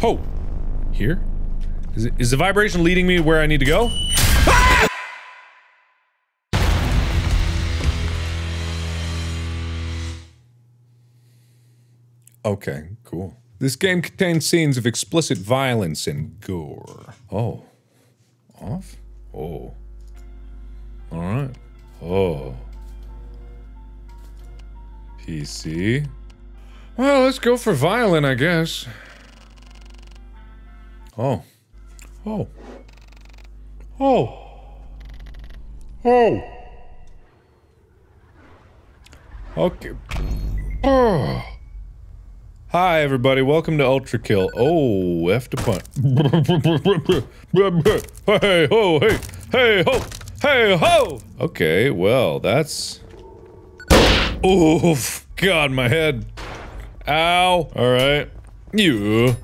Ho! Here? Is, it, is the vibration leading me where I need to go? Ah! Okay, cool. This game contains scenes of explicit violence and gore. Oh. Off? Oh. Alright. Oh. PC. Well, let's go for violent, I guess. Oh. Oh. Oh. Oh. Okay. Oh. Hi, everybody. Welcome to ULTRAKILL. Oh, F to punt. hey, ho, hey, hey, ho, hey, ho. Okay, well, that's. Oof. God, my head. Ow. All right. You.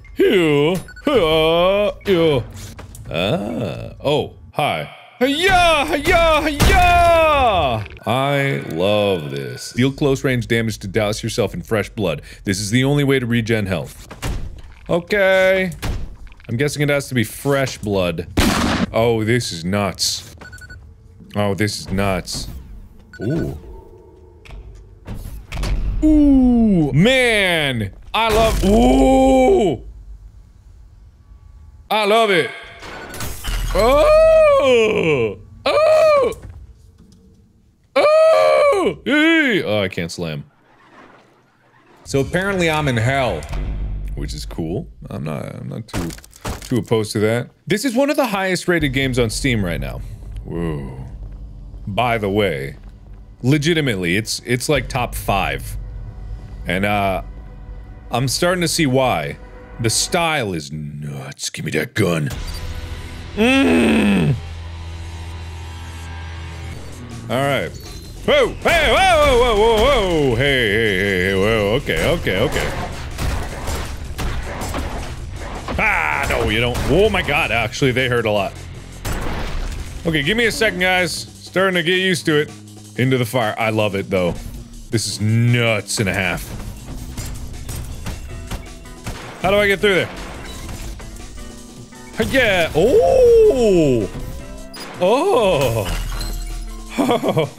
Uh. Oh, hi. Yeah, yeah, yeah! I love this. Deal close range damage to douse yourself in fresh blood. This is the only way to regen health. Okay. I'm guessing it has to be fresh blood. Oh, this is nuts. Oh, this is nuts. Ooh. Ooh, man! I love- Ooh! I love it. Oh! Oh! Oh! Hey! Oh, I can't slam. So apparently I'm in hell, which is cool. I'm not I'm not too too opposed to that. This is one of the highest rated games on Steam right now. Whoa. By the way, legitimately, it's it's like top 5. And uh I'm starting to see why. The style is nuts. Give me that gun. Mmm. All right. Whoa! Hey! Whoa! Whoa! Whoa! Whoa! Hey! Hey! hey whoa! Okay! Okay! Okay. Ah! No, you don't. Oh my God! Actually, they hurt a lot. Okay, give me a second, guys. Starting to get used to it. Into the fire. I love it though. This is nuts and a half. How do I get through there? Yeah. Oh. Oh. Oh.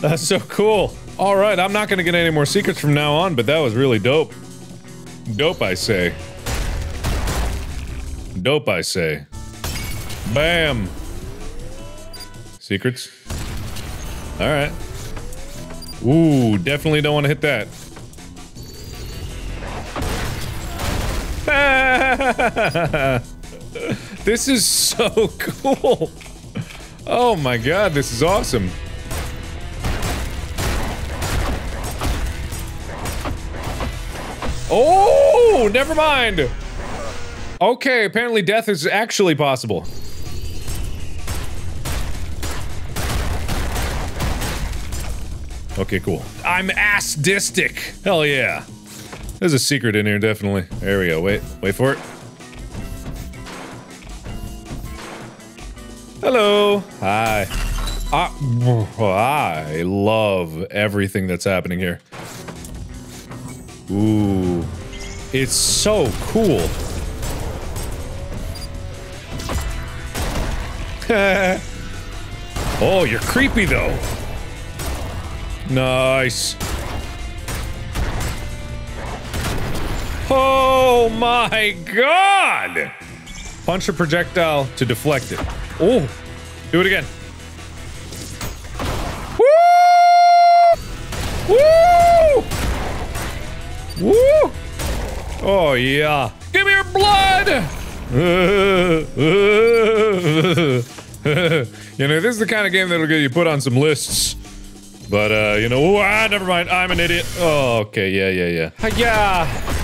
That's so cool. All right, I'm not going to get any more secrets from now on, but that was really dope. Dope, I say. Dope, I say. Bam. Secrets. All right. Ooh, definitely don't want to hit that. this is so cool. Oh my god, this is awesome. Oh, never mind. Okay, apparently death is actually possible. Okay, cool. I'm ass-distic. Hell yeah. There's a secret in here, definitely. There we go. Wait, wait for it. Hello. Hi. I, I love everything that's happening here. Ooh. It's so cool. oh, you're creepy though. Nice. Oh my god! Punch a projectile to deflect it. Oh, do it again. Woo! Woo! Woo! Oh yeah. Give me your blood! you know, this is the kind of game that'll get you put on some lists. But, uh, you know, ah, never mind. I'm an idiot. Oh, okay. Yeah, yeah, yeah. Yeah.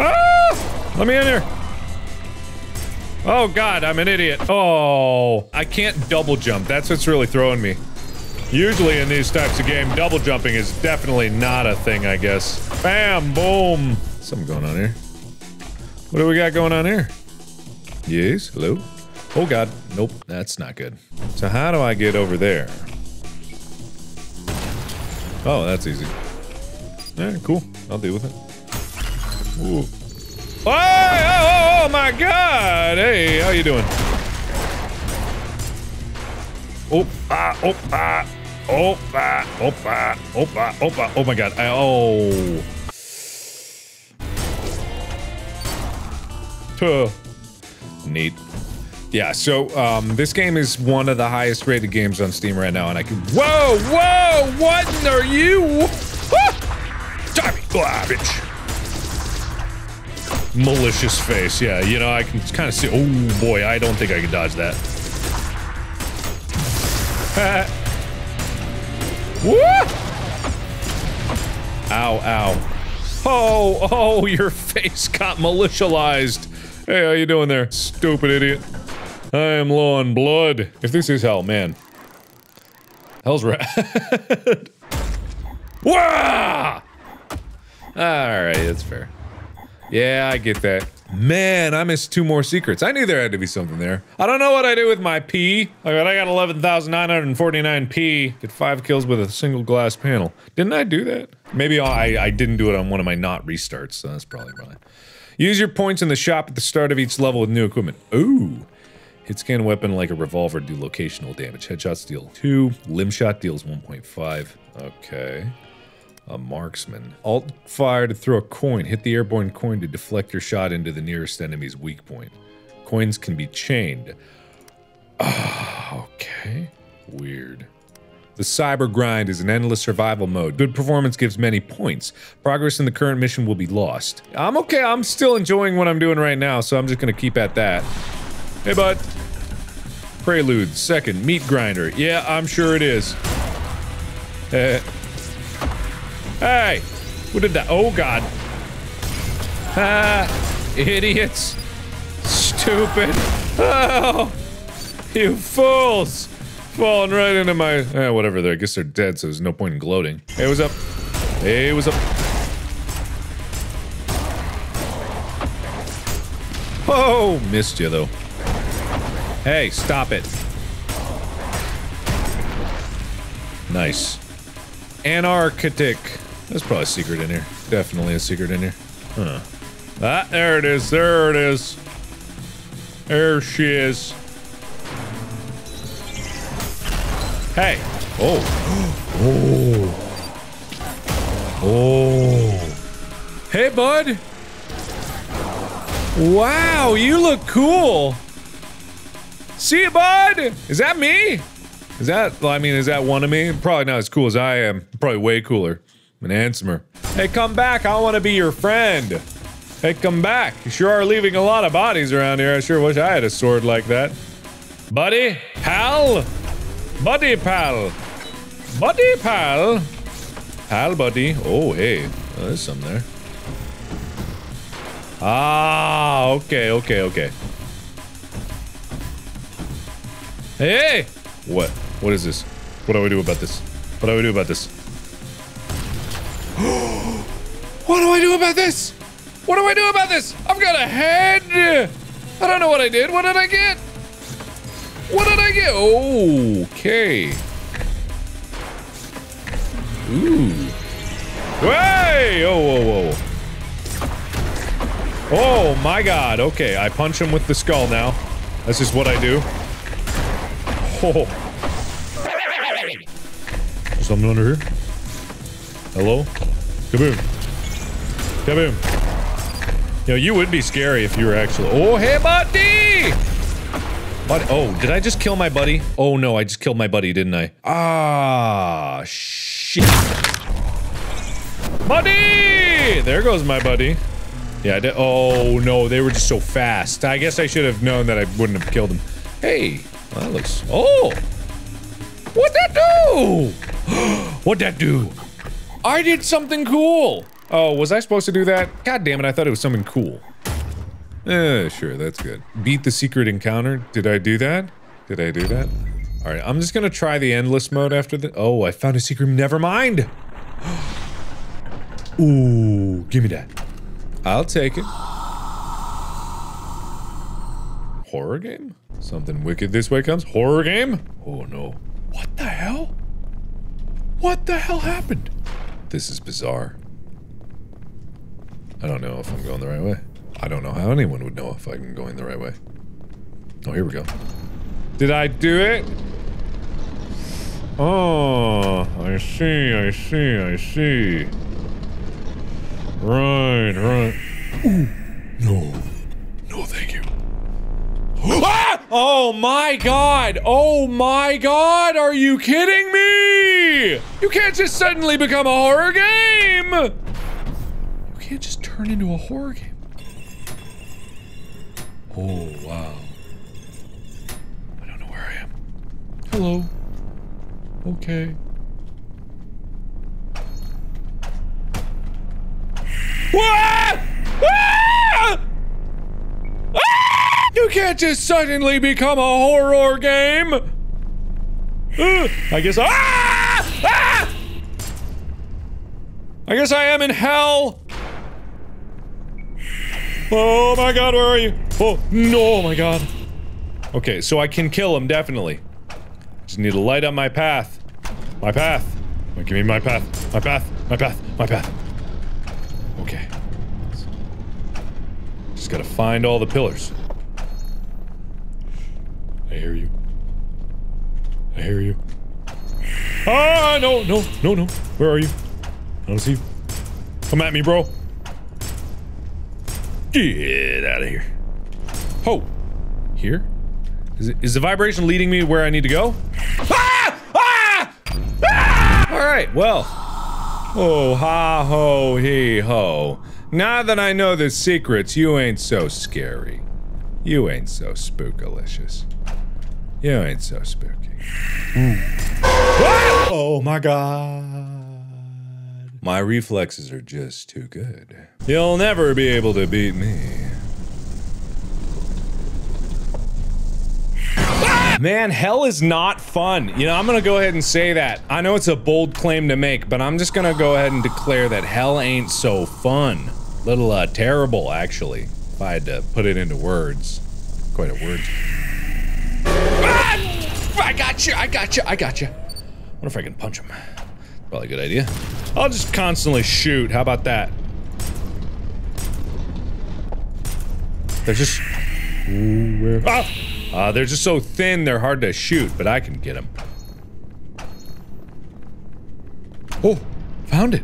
Ah! Let me in here. Oh god, I'm an idiot. Oh, I can't double jump. That's what's really throwing me. Usually in these types of game, double jumping is definitely not a thing, I guess. Bam, boom. Something going on here. What do we got going on here? Yes, hello? Oh god, nope, that's not good. So how do I get over there? Oh, that's easy. Yeah, cool. I'll deal with it. Ooh. Oh, oh, oh, my god! Hey, how you doing? Oh, ah, oh, ah, oh, ah, oh, ah, oh, ah, oh, ah, oh my god. I, oh. Tuh. Neat. Yeah, so um, this game is one of the highest rated games on Steam right now, and I can. Whoa, whoa! What are you? Ah! Tommy, garbage. Malicious face. Yeah, you know I can kind of see. Oh boy, I don't think I can dodge that. Woo! Ow, ow. Oh, oh, your face got militialized. Hey, how you doing there, stupid idiot? I am low on blood. If this is hell, man. Hell's rad. Wah! Alright, that's fair. Yeah, I get that. Man, I missed two more secrets. I knew there had to be something there. I don't know what I do with my P. I got, I got 11,949 P. Get five kills with a single glass panel. Didn't I do that? Maybe I, I didn't do it on one of my not restarts, so that's probably why. Use your points in the shop at the start of each level with new equipment. Ooh. Hit scan weapon like a revolver do locational damage. Headshots deal 2. Limb shot deals 1.5. Okay. A marksman. Alt fire to throw a coin. Hit the airborne coin to deflect your shot into the nearest enemy's weak point. Coins can be chained. Oh, okay. Weird. The Cyber Grind is an endless survival mode. Good performance gives many points. Progress in the current mission will be lost. I'm okay. I'm still enjoying what I'm doing right now, so I'm just gonna keep at that. Hey, bud. Prelude. Second. Meat Grinder. Yeah, I'm sure it is. Eh. Hey! Who did that? Oh, God. Ah, idiots. Stupid. Oh, you fools. Falling right into my... Eh, whatever, I guess they're dead, so there's no point in gloating. Hey, what's up? Hey, what's up? Oh, missed you, though. Hey, stop it. Nice. Anarchitic. There's probably a secret in here. Definitely a secret in here. Huh. Ah, there it is. There it is. There she is. Hey. Oh. Oh. Oh. Hey, bud. Wow, you look cool. See you, bud. Is that me? Is that, well, I mean, is that one of me? Probably not as cool as I am. Probably way cooler. An handsomer. Hey, come back. I want to be your friend. Hey, come back. You sure are leaving a lot of bodies around here. I sure wish I had a sword like that. Buddy? Pal? Buddy pal. Buddy pal. Pal buddy. Oh, hey. Oh, there's some there. Ah, okay, okay, okay. Hey! What? What is this? What do we do about this? What do we do about this? what do I do about this? What do I do about this? I've got a head! I don't know what I did. What did I get? What did I get? Okay. Ooh. Hey! Oh, whoa, whoa. Oh my god. Okay, I punch him with the skull now. That's just what I do. Oh. Something under here? Hello? Kaboom. Kaboom. You you would be scary if you were actually- Oh, hey, buddy! Buddy- Oh, did I just kill my buddy? Oh no, I just killed my buddy, didn't I? Ah, shit. Buddy! There goes my buddy. Yeah, I did- Oh no, they were just so fast. I guess I should have known that I wouldn't have killed him. Hey, that looks- Oh! What'd that do? What'd that do? I did something cool! Oh, was I supposed to do that? God damn it, I thought it was something cool. Eh, sure, that's good. Beat the secret encounter. Did I do that? Did I do that? Alright, I'm just gonna try the endless mode after the- Oh, I found a secret- Never mind! Ooh, give me that. I'll take it. Horror game? Something wicked this way comes? Horror game? Oh no. What the hell? What the hell happened? This is bizarre. I don't know if I'm going the right way. I don't know how anyone would know if I'm going the right way. Oh, here we go. Did I do it? Oh, I see, I see, I see. Right, right. Ooh, no. No, thank you. ah! Oh my god! Oh my god! Are you kidding me? You can't just suddenly become a horror game! You can't just turn into a horror game. Oh, wow. I don't know where I am. Hello. Okay. What? Ah! Ah! You can't just suddenly become a horror game. Uh, I guess. Ah! I guess I am in hell. Oh my god, where are you? Oh, no, oh my god. Okay, so I can kill him, definitely. Just need to light up my path. My path. Give me my path. My path. My path. My path. Okay. Just gotta find all the pillars. I hear you. I hear you. Ah, no, no, no, no. Where are you? Don't see. Come at me, bro. Get out of here. Oh. Here? Is, it, is the vibration leading me where I need to go? Ah! Ah! Ah! Alright, well. Oh, ha ho, he ho. Now that I know the secrets, you ain't so scary. You ain't so spookalicious. You ain't so spooky. Ah! Oh my god. My reflexes are just too good. You'll never be able to beat me. Man, hell is not fun. You know, I'm gonna go ahead and say that. I know it's a bold claim to make, but I'm just gonna go ahead and declare that hell ain't so fun. Little, uh, terrible, actually. If I had to put it into words. Quite a word. Ah! I got you, I got you, I got you. What if I can punch him? Probably a good idea. I'll just constantly shoot. How about that? They're just... Ooh. Ah! Uh, they're just so thin, they're hard to shoot, but I can get them. Oh, found it.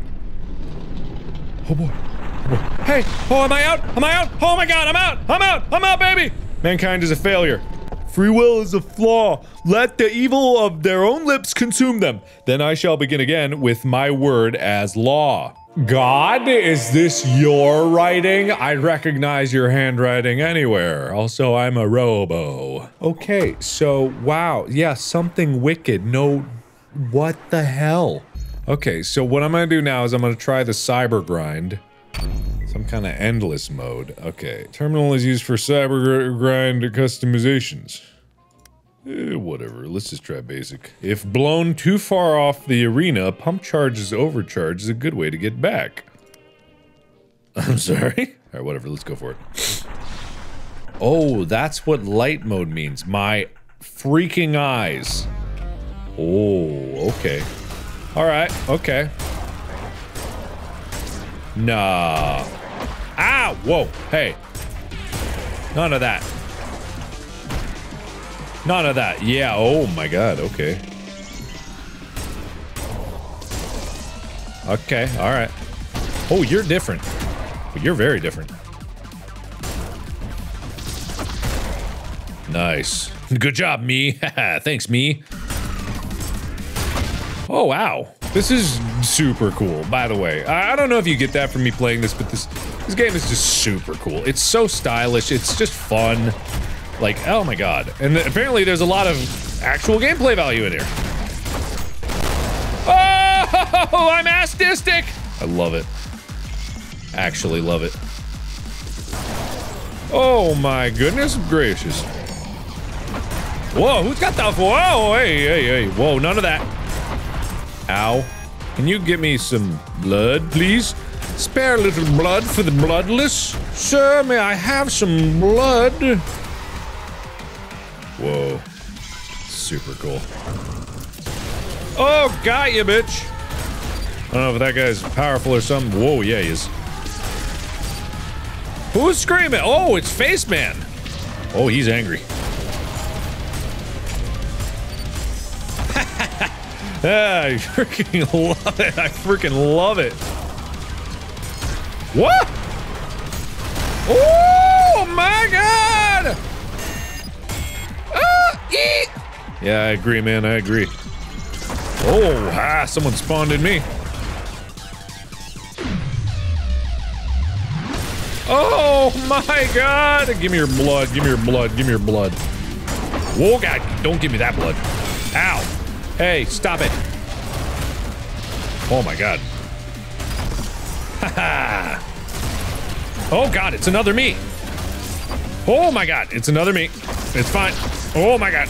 Oh boy. oh boy. Hey, oh, am I out? Am I out? Oh my god, I'm out! I'm out! I'm out, baby! Mankind is a failure. Free will is a flaw. Let the evil of their own lips consume them. Then I shall begin again with my word as law. God, is this your writing? I'd recognize your handwriting anywhere. Also, I'm a robo. Okay, so, wow. Yeah, something wicked. No, what the hell? Okay, so what I'm gonna do now is I'm gonna try the cyber grind. Some kind of endless mode. Okay. Terminal is used for cyber grind customizations. Eh, whatever, let's just try basic. If blown too far off the arena, pump charges overcharge is a good way to get back. I'm sorry? Alright, whatever, let's go for it. Oh, that's what light mode means. My freaking eyes. Oh, okay. Alright, okay. Nah. Ow! Whoa, hey. None of that. None of that. Yeah, oh my god, okay. Okay, alright. Oh, you're different. You're very different. Nice. Good job, me. Thanks, me. Oh, wow. This is super cool, by the way. I, I don't know if you get that from me playing this, but this, this game is just super cool. It's so stylish. It's just fun. Like, oh my god. And apparently there's a lot of actual gameplay value in here. Oh, I'm astistic! I love it. Actually love it. Oh my goodness gracious. Whoa, who's got that? Whoa, hey, hey, hey. Whoa, none of that. Ow. Can you give me some blood, please? Spare a little blood for the bloodless? Sir, may I have some blood? Whoa. Super cool. Oh, got you, bitch! I don't know if that guy's powerful or something. Whoa, yeah, he is. Who's screaming? Oh, it's Face Man. Oh, he's angry. ah, I freaking love it. I freaking love it. What? Oh my god! Ah. Yeah, I agree, man. I agree. Oh, ah, someone spawned in me. Oh my god! Give me your blood, give me your blood, give me your blood. Whoa, god, don't give me that blood. Ow. Hey, stop it. Oh my god. Oh god, it's another me. Oh my god, it's another me. It's fine. Oh my god.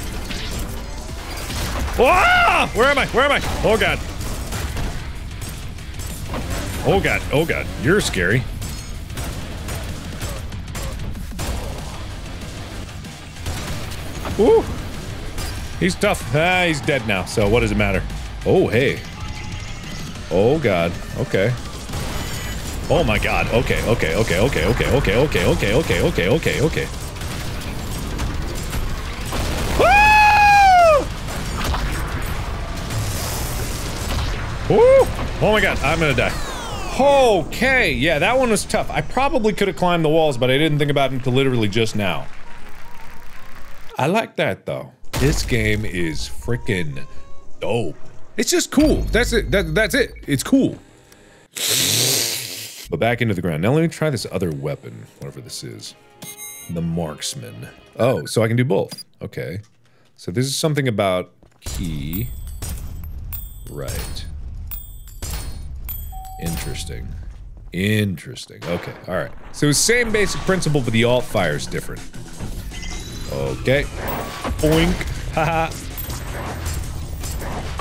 Ah! Where am I? Where am I? Oh god. Oh god. Oh god. You're scary. Woo! He's tough. Ah, he's dead now, so what does it matter? Oh, hey. Oh, God. Okay. Oh, my God. Okay, okay, okay, okay, okay, okay, okay, okay, okay, okay, okay, okay. Woo! Oh my god, I'm gonna die. Okay, yeah, that one was tough. I probably could have climbed the walls, but I didn't think about it until literally just now. I like that though. This game is freaking dope. It's just cool. That's it. That, that's it. It's cool. But back into the ground. Now let me try this other weapon, whatever this is. The marksman. Oh, so I can do both. Okay. So this is something about key. Right. Interesting. Interesting. Okay, alright. So same basic principle, but the alt fire is different. Okay. Boink. Haha.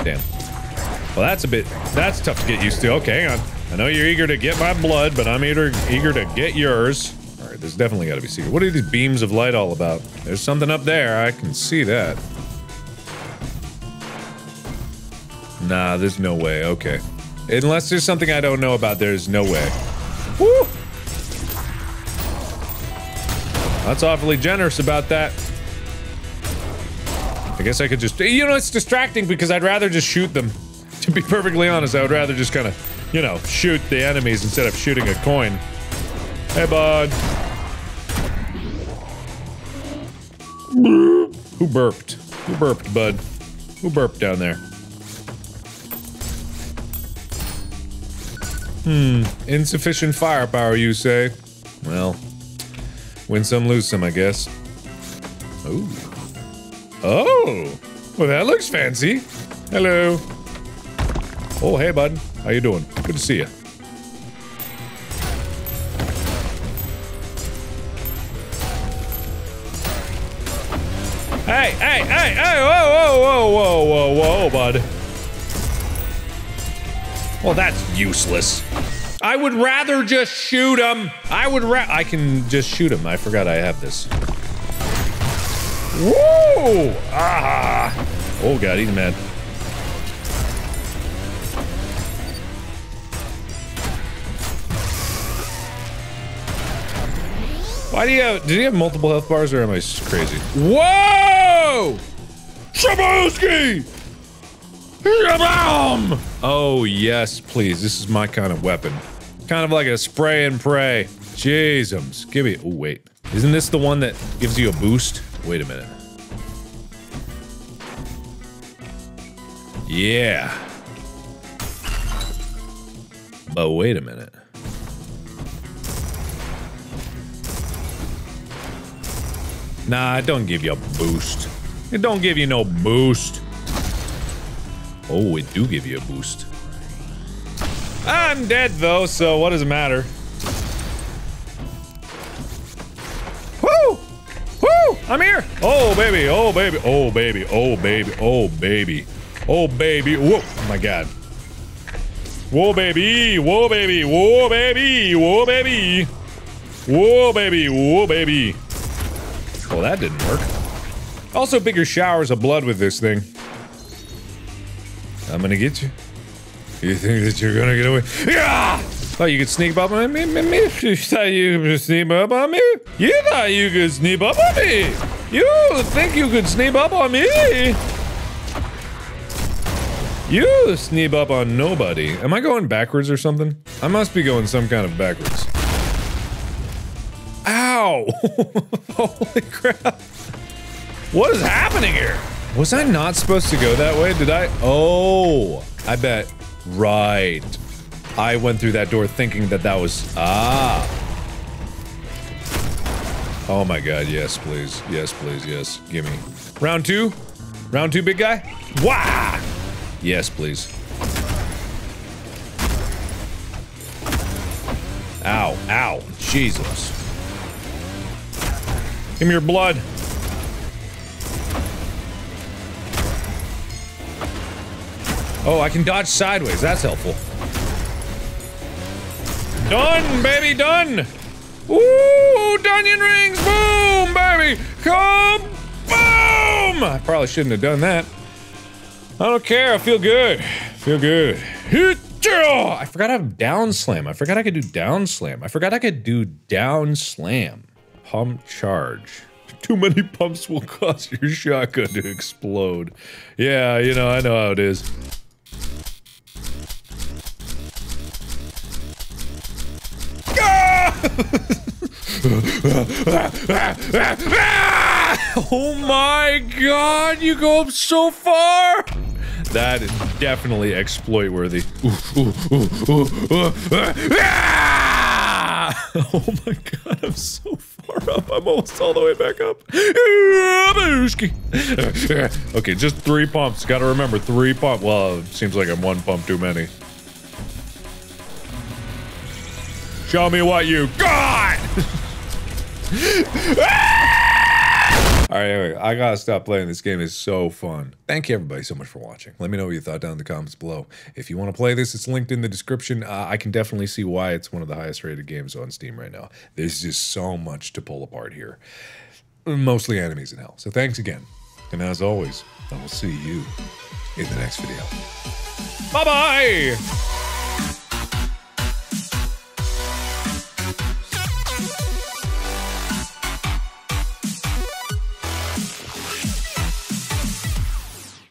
Damn. Well, that's a bit... That's tough to get used to. Okay, hang on. I know you're eager to get my blood, but I'm eager, eager to get yours. Alright, there's definitely gotta be secret. What are these beams of light all about? There's something up there. I can see that. Nah, there's no way. Okay. Unless there's something I don't know about, there's no way. Woo! That's awfully generous about that. I guess I could just- You know, it's distracting because I'd rather just shoot them. To be perfectly honest, I would rather just kind of, you know, shoot the enemies instead of shooting a coin. Hey, bud. Who burped? Who burped, bud? Who burped down there? Hmm, insufficient firepower, you say? Well, win some, lose some, I guess. Ooh. Oh! Well, that looks fancy. Hello. Oh, hey, bud. How you doing? Good to see you. Hey, hey, hey, hey, whoa, whoa, whoa, whoa, whoa, whoa, bud. Well, that's useless. I would rather just shoot him. I would ra- I can just shoot him. I forgot I have this. Woo! Ah! Oh god, he's mad. Why do you have- did he have multiple health bars or am I crazy? Whoa! Shabowski! Shabam! Oh yes, please. This is my kind of weapon. Kind of like a spray and pray. Jeezums. Give me- oh wait. Isn't this the one that gives you a boost? Wait a minute. Yeah. But wait a minute. Nah, it don't give you a boost. It don't give you no boost. Oh, it do give you a boost. I'm dead though, so what does it matter? Woo! Woo! I'm here! Oh baby, oh baby, oh baby, oh baby, oh baby. Oh baby, whoa, oh my god. Whoa baby, whoa baby, whoa baby, whoa baby. Whoa baby, whoa baby. Well, that didn't work. Also, bigger showers of blood with this thing. I'm gonna get you. You think that you're gonna get away? Yeah! Thought you could sneak up on me? You thought you could sneak up on me? You thought you could sneak up on me? You think you could sneak up on me? You sneak up on nobody. Am I going backwards or something? I must be going some kind of backwards. Ow! Holy crap. What is happening here? Was I not supposed to go that way? Did I? Oh, I bet. Right. I went through that door thinking that that was... Ah. Oh my god, yes, please. Yes, please, yes. Gimme. Round two? Round two, big guy? Wah! Yes, please. Ow, ow, Jesus. Give me your blood. Oh, I can dodge sideways. That's helpful. Done, baby, done! Ooh, Dunyan rings! Boom, baby! Come, boom! I probably shouldn't have done that. I don't care. I feel good. Feel good. I forgot I have down slam. I forgot I could do down slam. I forgot I could do down slam. Pump charge. Too many pumps will cause your shotgun to explode. Yeah, you know, I know how it is. oh my god, you go up so far! That is definitely exploit worthy. oh my god, I'm so far up. I'm almost all the way back up. okay, just three pumps. Gotta remember, three pump. Well, seems like I'm one pump too many. Show me what you got! Ah! All right, anyway, I gotta stop playing. This game is so fun. Thank you everybody so much for watching. Let me know what you thought down in the comments below. If you want to play this, it's linked in the description. Uh, I can definitely see why it's one of the highest rated games on Steam right now. There's just so much to pull apart here. Mostly enemies in hell. So thanks again. And as always, I will see you in the next video. Bye-bye!